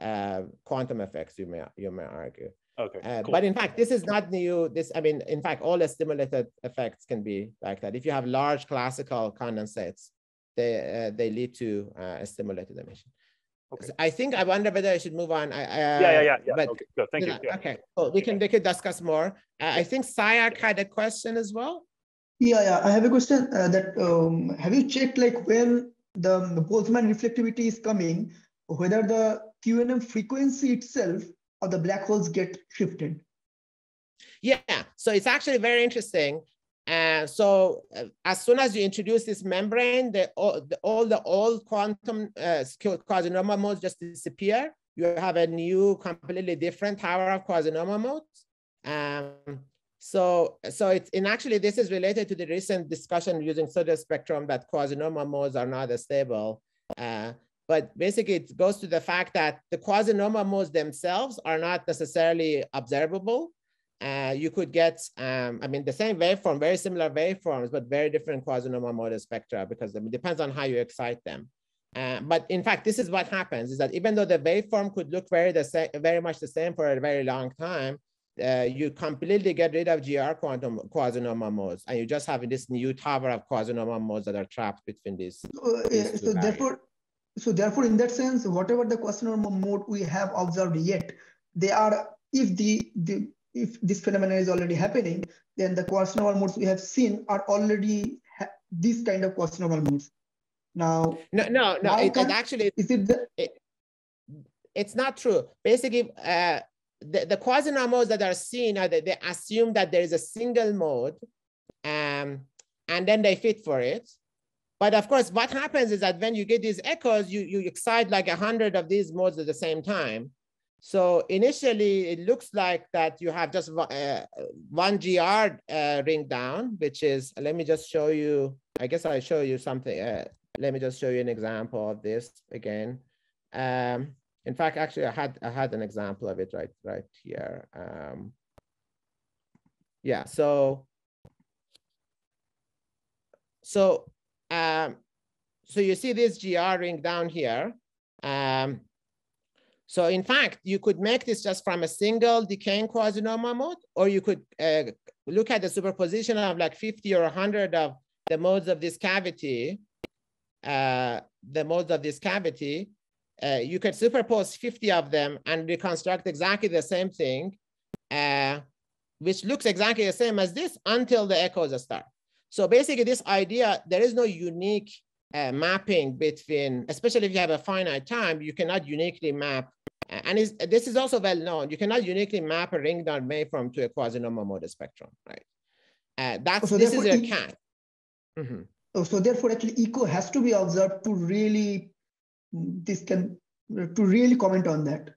uh, quantum effects, you may, you may argue. Okay. Uh, cool. But in fact, this is not new. This, I mean, in fact, all the stimulated effects can be like that. If you have large classical condensates, they, uh, they lead to uh, a stimulated emission. Okay. I think I wonder whether I should move on. I, uh, yeah, yeah, yeah, yeah. But, okay, good. Thank you. Yeah. Okay, cool. We can we can discuss more. Uh, I think Sayak had a question as well. Yeah, yeah. I have a question uh, that um, have you checked like when the Boltzmann reflectivity is coming, whether the QNM frequency itself of the black holes get shifted? Yeah, so it's actually very interesting. And so uh, as soon as you introduce this membrane, the, all, the, all the old quantum uh, quasi-normal modes just disappear. You have a new, completely different tower of quasi-normal modes. Um, so, so it's in actually, this is related to the recent discussion using pseudo spectrum that quasi-normal modes are not as stable. Uh, but basically it goes to the fact that the quasi-normal modes themselves are not necessarily observable uh, you could get, um, I mean, the same waveform, very similar waveforms, but very different quasi-normal mode spectra because it depends on how you excite them. Uh, but in fact, this is what happens is that even though the waveform could look very the same, very much the same for a very long time, uh, you completely get rid of GR quantum quasi-normal modes, and you just have this new tower of quasi-normal modes that are trapped between these. Uh, these so therefore, so therefore, in that sense, whatever the quasi-normal mode we have observed yet, they are if the the if this phenomenon is already happening, then the quasi-normal modes we have seen are already this kind of quasi-normal modes. Now, no, no, no. It, it, actually is it, the, it, It's not true. Basically, uh, the, the quasi-normal modes that are seen are that they assume that there is a single mode, um, and then they fit for it. But of course, what happens is that when you get these echoes, you, you excite like a hundred of these modes at the same time. So initially, it looks like that you have just uh, one GR uh, ring down, which is, let me just show you, I guess I'll show you something. Uh, let me just show you an example of this again. Um, in fact, actually, I had, I had an example of it right, right here. Um, yeah, so, so, um, so you see this GR ring down here. Um, so in fact, you could make this just from a single decaying quasi-normal mode, or you could uh, look at the superposition of like 50 or 100 of the modes of this cavity, uh, the modes of this cavity. Uh, you could superpose 50 of them and reconstruct exactly the same thing, uh, which looks exactly the same as this until the echoes start. So basically this idea, there is no unique uh, mapping between, especially if you have a finite time, you cannot uniquely map. And this is also well known. You cannot uniquely map a ring down waveform to a quasi-normal mode spectrum, right? Uh, that's so this is a cat. Mm -hmm. oh, so therefore, actually, echo has to be observed to really this can to really comment on that.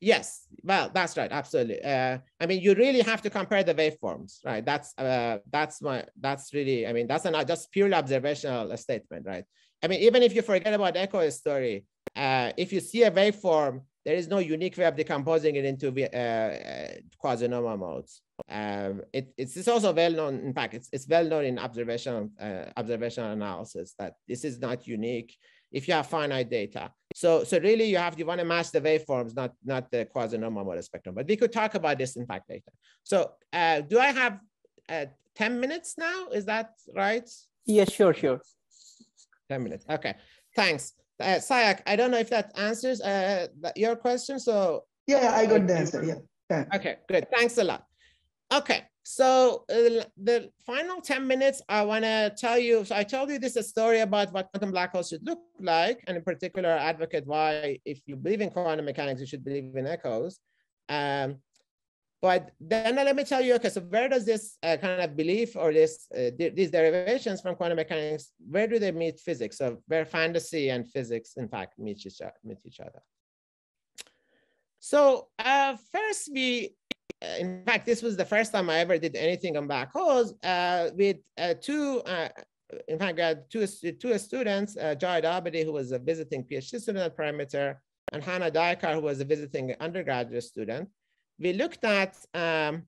Yes, well, that's right, absolutely. Uh, I mean, you really have to compare the waveforms, right? That's uh, that's my that's really. I mean, that's not just purely observational statement, right? I mean, even if you forget about echo story, uh, if you see a waveform, there is no unique way of decomposing it into uh, uh, quasi-normal modes. Um, it, it's, it's also well known. In fact, it's it's well known in observational uh, observational analysis that this is not unique if you have finite data. So, so really you have, you want to match the waveforms, not, not the quasi-normal mode spectrum, but we could talk about this in fact later. So uh, do I have uh, 10 minutes now? Is that right? Yeah, sure, sure. 10 minutes, okay, thanks. Uh, Sayak, I don't know if that answers uh, your question, so. Yeah, I got the answer, yeah. Okay, good, thanks a lot. Okay, so uh, the final 10 minutes, I wanna tell you, so I told you this a story about what quantum black holes should look like, and in particular advocate why if you believe in quantum mechanics, you should believe in echoes. Um, but then let me tell you, okay, so where does this uh, kind of belief or this uh, these derivations from quantum mechanics, where do they meet physics? So where fantasy and physics, in fact, meet each, meet each other. So uh, first we in fact, this was the first time I ever did anything on black holes uh, with uh, two, uh, in fact, I had two, two students, uh, Jahed Abedi, who was a visiting PhD student at Perimeter, and Hannah Dykaar, who was a visiting undergraduate student. We looked at um,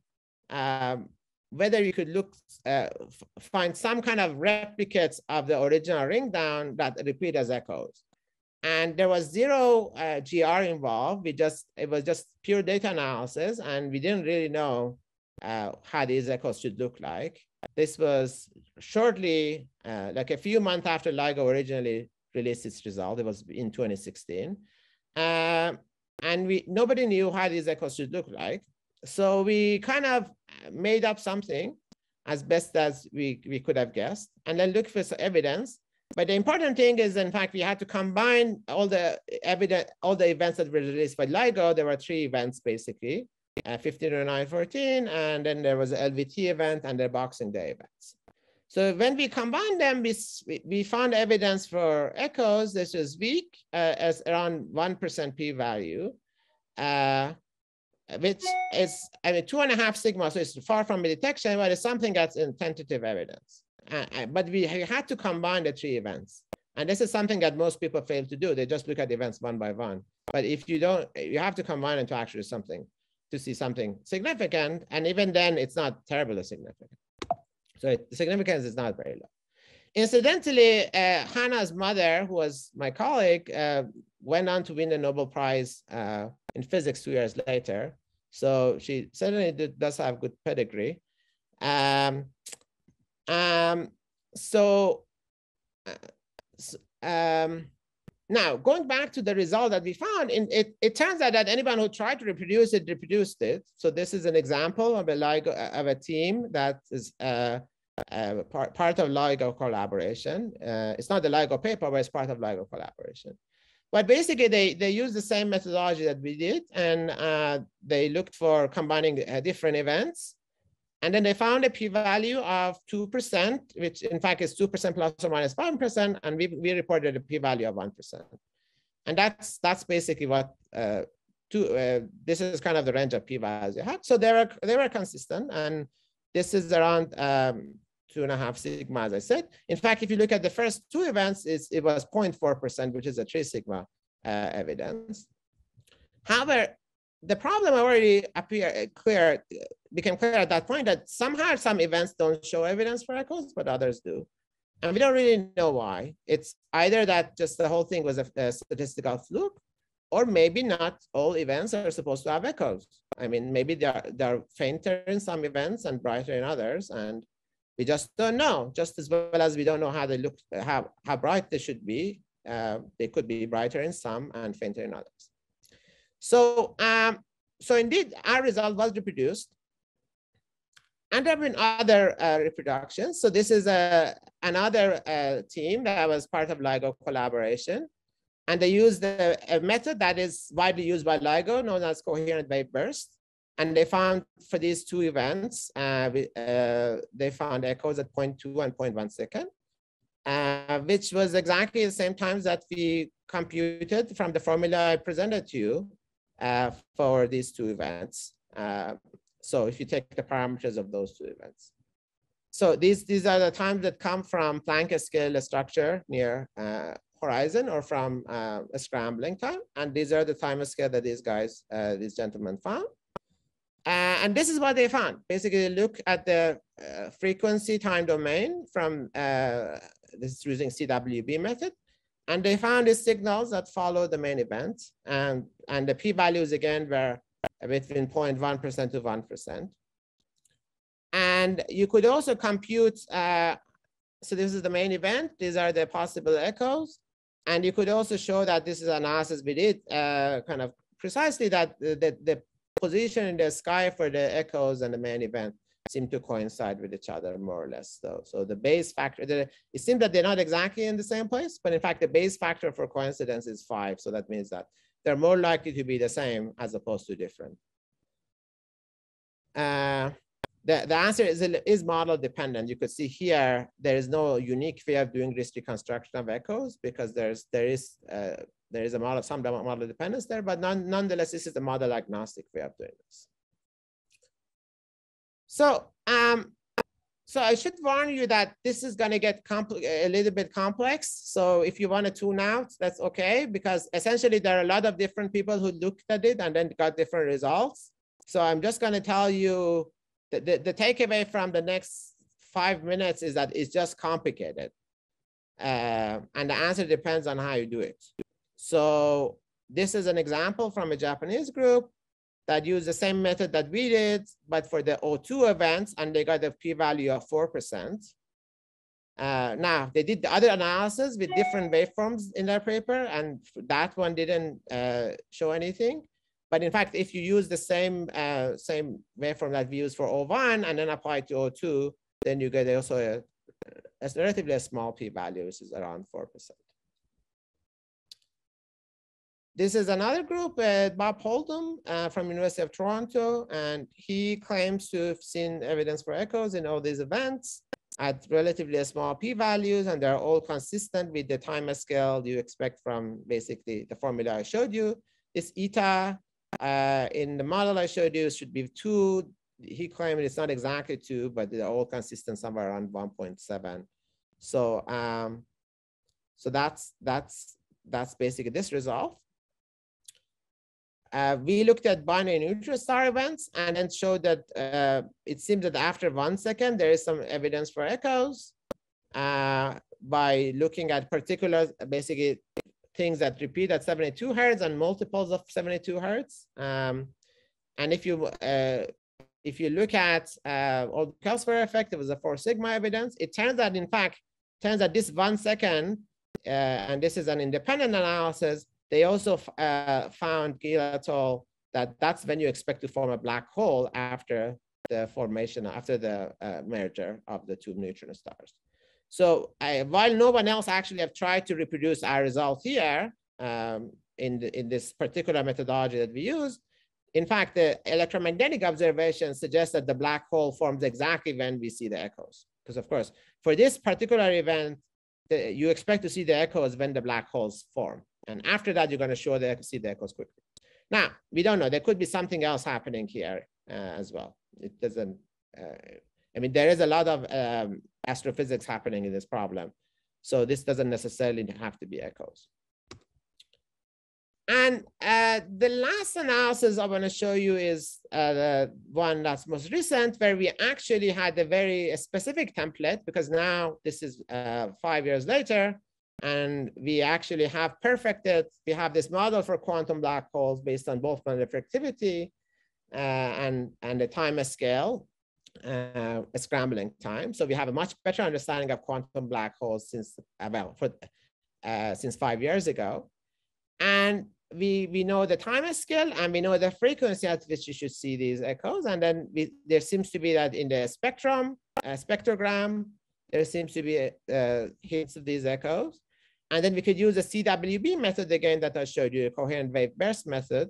um, whether you could look, uh, find some kind of replicates of the original ring down that repeat as echoes and there was zero uh, GR involved. We just, it was just pure data analysis and we didn't really know uh, how these echoes should look like. This was shortly, uh, like a few months after LIGO originally released its result. It was in 2016. Um, and we nobody knew how these echoes should look like. So we kind of made up something as best as we, we could have guessed, and then look for some evidence. But the important thing is, in fact, we had to combine all the evidence, all the events that were released by LIGO. There were three events basically, uh, 150914, and then there was an LVT event and the Boxing Day events. So when we combine them, we, we found evidence for echoes. This is weak uh, as around 1% p-value, uh, which is I mean, two and a half sigma. So it's far from a detection, but it's something that's in tentative evidence. Uh, uh but we had to combine the three events. And this is something that most people fail to do. They just look at events one by one. But if you don't, you have to combine them to actually something, to see something significant. And even then, it's not terribly significant. So it, the significance is not very low. Incidentally, uh, Hannah's mother, who was my colleague, uh, went on to win the Nobel Prize uh, in physics two years later. So she certainly did, does have good pedigree. Um, um, so, uh, um, now going back to the result that we found, it, it turns out that anyone who tried to reproduce it reproduced it. So this is an example of a LIGO of a team that is uh, uh, part, part of LIGO collaboration. Uh, it's not the LIGO paper, but it's part of LIGO collaboration. But basically, they, they use the same methodology that we did, and uh, they looked for combining uh, different events. And then they found a p-value of 2%, which in fact is 2% plus or minus 5%, and we, we reported a p-value of 1%. And that's, that's basically what, uh, two, uh, this is kind of the range of p-values they had. So they were, they were consistent, and this is around um, two and a half sigma, as I said. In fact, if you look at the first two events, it was 0.4%, which is a three sigma uh, evidence. However, the problem already appear uh, clear, became clear at that point that somehow some events don't show evidence for echoes, but others do. And we don't really know why. It's either that just the whole thing was a, a statistical fluke, or maybe not all events are supposed to have echoes. I mean, maybe they're, they're fainter in some events and brighter in others. And we just don't know, just as well as we don't know how they look, how, how bright they should be. Uh, they could be brighter in some and fainter in others. So, um, so indeed, our result was reproduced. And there have been other uh, reproductions. So this is a, another uh, team that was part of LIGO collaboration. And they used a, a method that is widely used by LIGO, known as coherent wave burst. And they found for these two events, uh, uh, they found echoes at 0.2 and 0.1 second, uh, which was exactly the same times that we computed from the formula I presented to you uh, for these two events. Uh, so if you take the parameters of those two events. So these, these are the times that come from Planck scale structure near uh, horizon or from a scrambling time. And these are the time scale that these guys, these gentlemen found. Uh, and this is what they found. Basically, look at the uh, frequency time domain from uh, this is using CWB method. And they found these signals that follow the main event. And, and the p-values again were between 0.1% to 1%. And you could also compute, uh, so this is the main event. These are the possible echoes. And you could also show that this is analysis we did uh, kind of precisely that the, the, the position in the sky for the echoes and the main event seem to coincide with each other more or less. So, so the Bayes factor, the, it seems that they're not exactly in the same place, but in fact, the Bayes factor for coincidence is five. So that means that they're more likely to be the same as opposed to different. Uh, the, the answer is, is model dependent. You could see here, there is no unique way of doing this reconstruction of echoes because there's, there is uh, there is a model, some model dependence there, but non, nonetheless, this is a model agnostic way of doing this. So, um, so I should warn you that this is going to get a little bit complex. So if you want to tune out, that's okay, because essentially there are a lot of different people who looked at it and then got different results. So I'm just going to tell you the, the, the takeaway from the next five minutes is that it's just complicated. Uh, and the answer depends on how you do it. So this is an example from a Japanese group that used the same method that we did, but for the O2 events, and they got a p-value of 4%. Uh, now, they did the other analysis with different waveforms in their paper, and that one didn't uh, show anything. But in fact, if you use the same, uh, same waveform that we use for O1 and then apply it to O2, then you get also a, a relatively small p-value, which is around 4%. This is another group, Bob Holdom uh, from University of Toronto, and he claims to have seen evidence for echoes in all these events at relatively small p-values, and they're all consistent with the time scale you expect from basically the formula I showed you. This eta uh, in the model I showed you should be two. He claimed it's not exactly two, but they're all consistent somewhere around 1.7. So, um, so that's that's that's basically this result. Uh, we looked at binary neutron star events and then showed that uh, it seems that after one second, there is some evidence for echoes uh, by looking at particular, basically things that repeat at 72 hertz and multiples of 72 hertz. Um, and if you uh, if you look at uh, all the Kelspher effect, it was a four sigma evidence. It turns out, in fact, turns out this one second, uh, and this is an independent analysis, they also uh, found Gill that that's when you expect to form a black hole after the formation, after the uh, merger of the two neutron stars. So I, while no one else actually have tried to reproduce our result here um, in, the, in this particular methodology that we use, in fact, the electromagnetic observation suggests that the black hole forms exactly when we see the echoes. Because of course, for this particular event, the, you expect to see the echoes when the black holes form. And after that, you're going to show the see the echoes quickly. Now, we don't know. There could be something else happening here uh, as well. It doesn't, uh, I mean, there is a lot of um, astrophysics happening in this problem. So this doesn't necessarily have to be echoes. And uh, the last analysis I want to show you is uh, the one that's most recent, where we actually had a very specific template, because now this is uh, five years later, and we actually have perfected, we have this model for quantum black holes based on Boltzmann reflectivity uh, and, and the time scale, uh, scrambling time. So we have a much better understanding of quantum black holes since, uh, well, for, uh, since five years ago. And we, we know the time scale and we know the frequency at which you should see these echoes. And then we, there seems to be that in the spectrum, uh, spectrogram, there seems to be uh, hints of these echoes. And then we could use the CWB method again that I showed you, a coherent wave burst method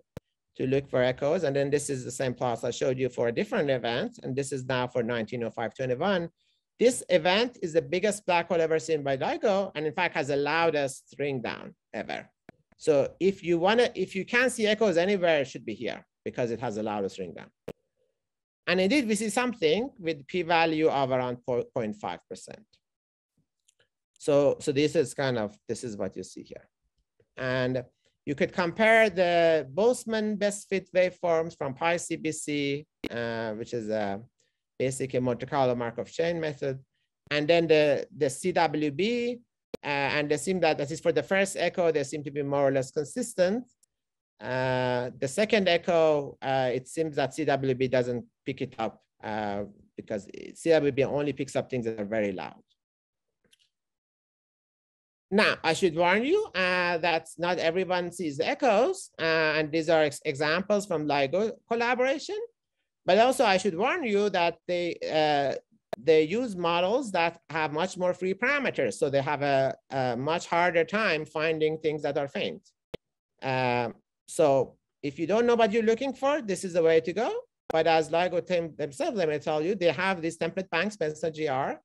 to look for echoes. And then this is the same plots I showed you for a different event. And this is now for 1905-21. This event is the biggest black hole ever seen by LIGO, and in fact has the loudest ring down ever. So if you want to, if you can see echoes anywhere, it should be here because it has the loudest ring down. And indeed, we see something with p-value of around 0.5%. So, so this is kind of, this is what you see here. And you could compare the Boltzmann best fit waveforms from PyCBC, uh, which is a basically Monte Carlo Markov chain method. And then the, the CWB, uh, and they seem that, at least for the first echo, they seem to be more or less consistent. Uh, the second echo, uh, it seems that CWB doesn't pick it up uh, because CWB only picks up things that are very loud. Now, I should warn you uh, that not everyone sees the echoes, uh, and these are ex examples from LIGO collaboration. But also, I should warn you that they uh, they use models that have much more free parameters, so they have a, a much harder time finding things that are faint. Uh, so if you don't know what you're looking for, this is the way to go. But as LIGO team themselves, let me tell you, they have these template banks, Spencer GR,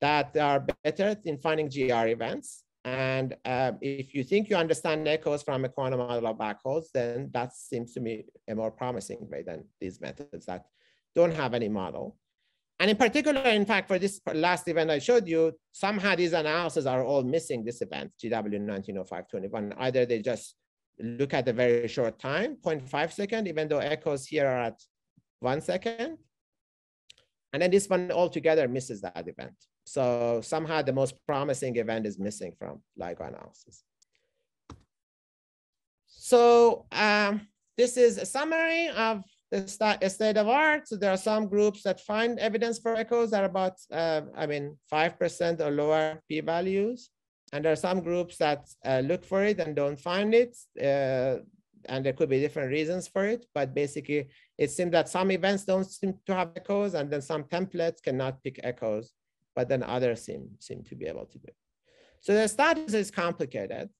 that are better in finding GR events. And uh, if you think you understand echoes from a quantum model of black holes, then that seems to me a more promising way than these methods that don't have any model. And in particular, in fact, for this last event I showed you, somehow these analyses are all missing this event, GW 190521. Either they just look at a very short time, 0.5 second, even though echoes here are at one second. And then this one altogether misses that event. So somehow the most promising event is missing from LIGO analysis. So um, this is a summary of the state of art. So there are some groups that find evidence for echoes that are about, uh, I mean, 5% or lower p-values. And there are some groups that uh, look for it and don't find it. Uh, and there could be different reasons for it, but basically it seems that some events don't seem to have echoes and then some templates cannot pick echoes, but then others seem, seem to be able to do. it. So the status is complicated.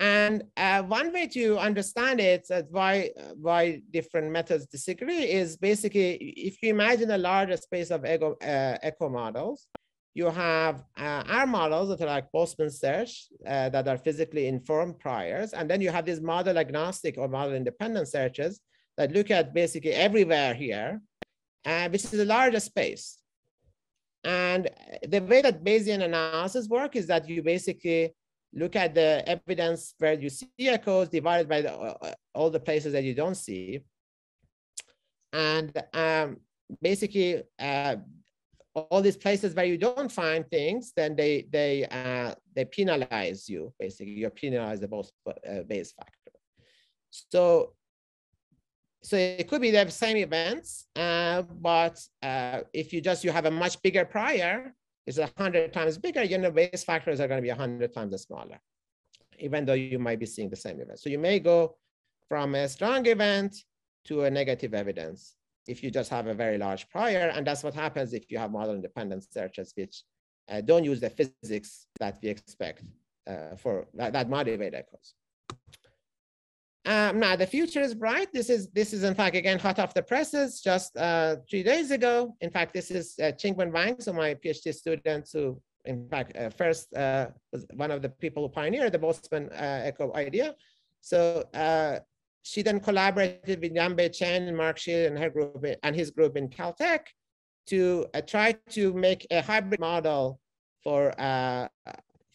And uh, one way to understand it, that why, why different methods disagree is basically, if you imagine a larger space of echo, uh, echo models, you have uh, R models that are like Boltzmann search uh, that are physically informed priors. And then you have these model agnostic or model independent searches that look at basically everywhere here, uh, which is a larger space. And the way that Bayesian analysis work is that you basically look at the evidence where you see echoes divided by the, uh, all the places that you don't see. And um, basically, uh, all these places where you don't find things, then they they uh, they penalize you. Basically, you're penalized the most uh, Bayes factor. So so it could be the same events, uh, but uh, if you just you have a much bigger prior, it's a hundred times bigger, you know, Bayes factors are going to be a hundred times smaller, even though you might be seeing the same event. So you may go from a strong event to a negative evidence if you just have a very large prior. And that's what happens if you have model independent searches, which uh, don't use the physics that we expect uh, for that, that motivate echoes. Um, now the future is bright. This is this is in fact again hot off the presses just uh, three days ago. In fact, this is uh, Qingwen Wang, so my PhD student who in fact uh, first uh, was one of the people who pioneered the Boltzmann uh, echo idea. So uh, she then collaborated with Yanbei Chen and Mark Scheel and her group and his group in Caltech to uh, try to make a hybrid model for uh,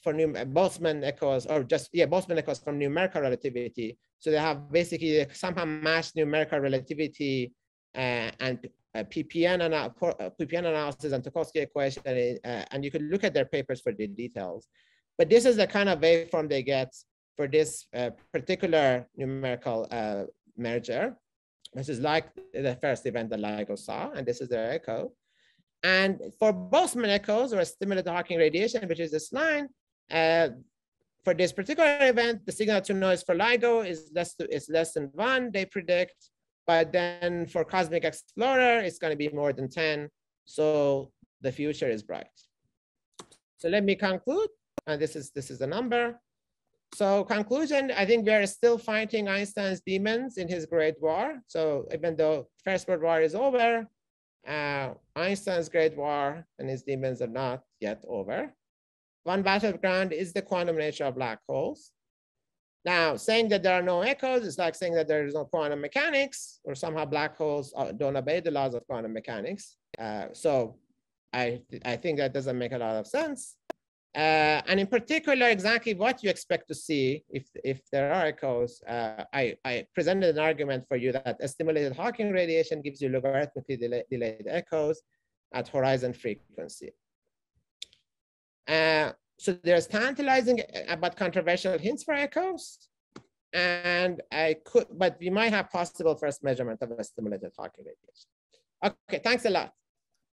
for new Boltzmann echoes or just yeah Boltzmann echoes from numerical relativity. So they have basically somehow matched numerical relativity uh, and uh, PPN, ana uh, PPN analysis and Teukolsky equation, uh, and you could look at their papers for the details. But this is the kind of waveform they get for this uh, particular numerical uh, merger. This is like the first event that LIGO saw, and this is their echo. And for Boltzmann echoes or stimulated Hawking radiation, which is this line, uh, for this particular event, the signal to noise for LIGO is less, to, is less than one, they predict. But then for Cosmic Explorer, it's going to be more than 10. So the future is bright. So let me conclude. And this is, this is the number. So conclusion, I think we are still fighting Einstein's demons in his Great War. So even though First World War is over, uh, Einstein's Great War and his demons are not yet over. One battleground is the quantum nature of black holes. Now, saying that there are no echoes is like saying that there is no quantum mechanics or somehow black holes don't obey the laws of quantum mechanics. Uh, so I, I think that doesn't make a lot of sense. Uh, and in particular, exactly what you expect to see if, if there are echoes. Uh, I, I presented an argument for you that a stimulated Hawking radiation gives you logarithmically delay, delayed echoes at horizon frequency. Uh, so there's tantalizing uh, but controversial hints for echoes. And I could, but we might have possible first measurement of a stimulated Hawking radiation. Okay, thanks a lot.